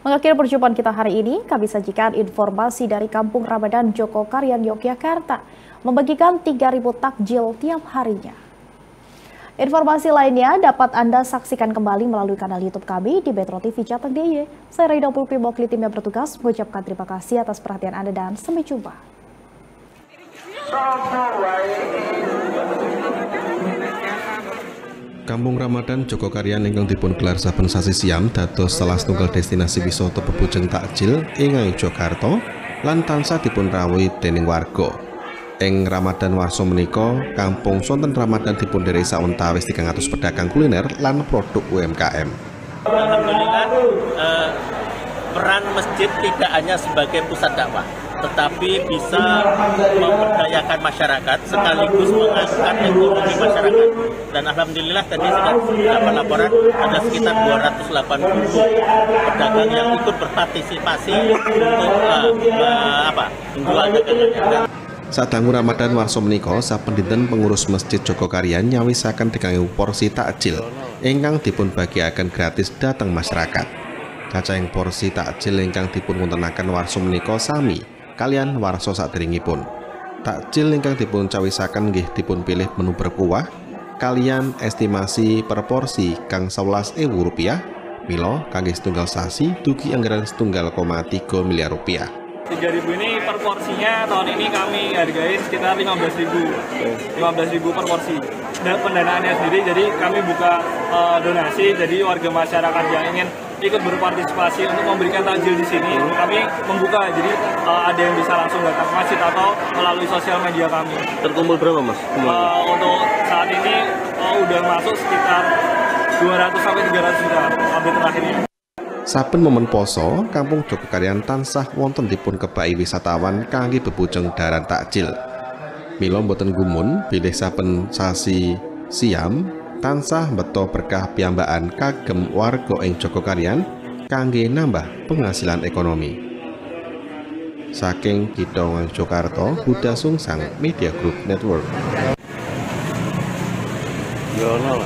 Mengakhiri perjumpaan kita hari ini, kami sajikan informasi dari Kampung Ramadan Joko Karyan Yogyakarta, membagikan 3.000 takjil tiap harinya. Informasi lainnya dapat Anda saksikan kembali melalui kanal YouTube kami di Metro TV Jateng DIY. Saya Raida Pulpi Mokli tim yang bertugas mengucapkan terima kasih atas perhatian Anda dan sampai jumpa. Kampung Ramadan Joko Karyan ingkang dipun gelar saben sasi siam dados salah setunggal destinasi wisata bebujeng takjil ing Yogyakarta lan tansah dipun rawuhi dening warga. Ing Ramadan warsa menika, Kampung Sonten Ramadan dipun derek sawentawis 300 pedagang kuliner lan produk UMKM. Alhamdulillah peran masjid tidak hanya sebagai pusat dakwah, tetapi bisa memberdayakan masyarakat sekaligus mengangkat ekonomi masyarakat. Dan alhamdulillah tadi sudah dapat laporan ada sekitar 280 pedagang yang ikut berpartisipasi untuk uh, uh, apa menjual dagangannya. Sadangu Ramadan warsa menika saben dinten pengurus Masjid Joko Karyan nyawisaken tigang porsi takjil ingkang dipun bagiaken gratis dhateng masyarakat. Cacahing porsi takjil ingkang dipun wontenaken warsa menika sami kalian warsa saderengipun. Takjil ingkang dipun cawisaken nggih dipun pilih menu berkuah kalian estimasi per porsi kang 11.000 rupiah Milo kangge setunggal sasi dugi anggaran setunggal koma 3 miliar rupiah. 3000 ini per porsinya tahun ini kami hargai sekitar 15000 15000 per porsi dan pendanaannya sendiri jadi kami buka uh, donasi jadi warga masyarakat yang ingin ikut berpartisipasi untuk memberikan takjil di sini kami membuka jadi uh, ada yang bisa langsung datang ke masjid atau melalui sosial media kami Terkumpul berapa mas? uh, untuk saat ini uh, udah masuk sekitar 200 sampai 300 juta update terakhir ini Saben momen poso, Kampung Joko Karyan tansah wonten dipun kebai wisatawan kangge bebujeng daran takjil. Mila boten gumun bilih saben sasi siam tansah beto berkah piyambakan kagem warga ing Joko Karyan kangge nambah penghasilan ekonomi. Saking Kidongan Jokarta, Buddha Sungsang Media Group Network. Yono.